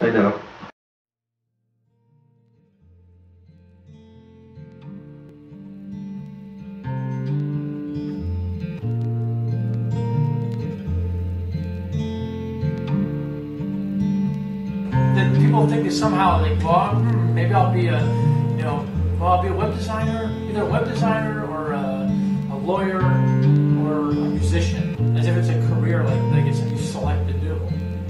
I know. that people think that somehow like, well, maybe I'll be a, you know, well, I'll be a web designer, either a web designer or a, a lawyer or a musician, as if it's a career like like it's you select to do.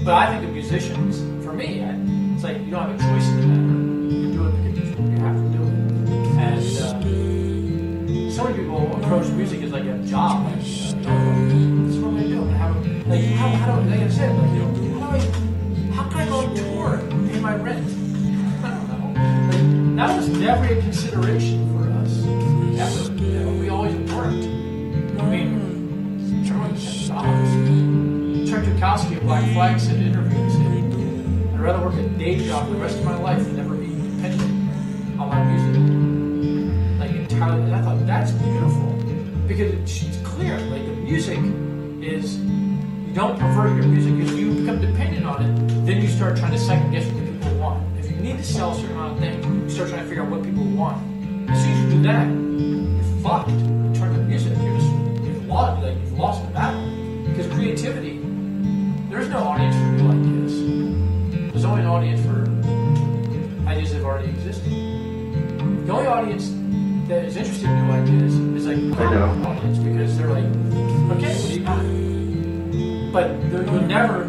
But I think of musicians, me, I, it's like you don't have a choice in the matter. You do it because you have to do it. And uh, so people approach music as like a job. Like, this is what I do. I have a, like how, how do like I said, like you know, how do I how can I go on tour and pay my rent? I don't know. Like, that was never a consideration for us. Ever. You know, we always worked. I mean, had jobs. Chuck Dukowski of Black Flag said interviews, I'd rather work a day job the rest of my life than ever be dependent on my music. Like entirely, and I thought that's beautiful because it's clear. Like the music is you don't pervert your music If you become dependent on it. Then you start trying to second guess what people want. If you need to sell a certain amount of things, you start trying to figure out what people want. As soon as you do that, you're fucked. An audience for ideas that have already existed. The only audience that is interested in new ideas is like I know. audience because they're like, okay, what do you got? But there- you'll never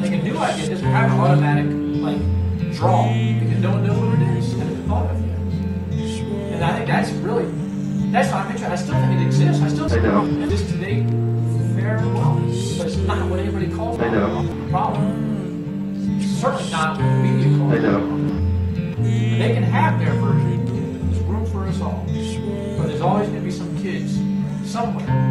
like a new idea doesn't have an automatic like draw because no one knows what it is. Hasn't thought of yet. And I think that's really that's why I'm interested. I still think it exists. I still think it exists today very not what the media calls know. They can have their version. There's room for us all. But there's always going to be some kids somewhere doing something that's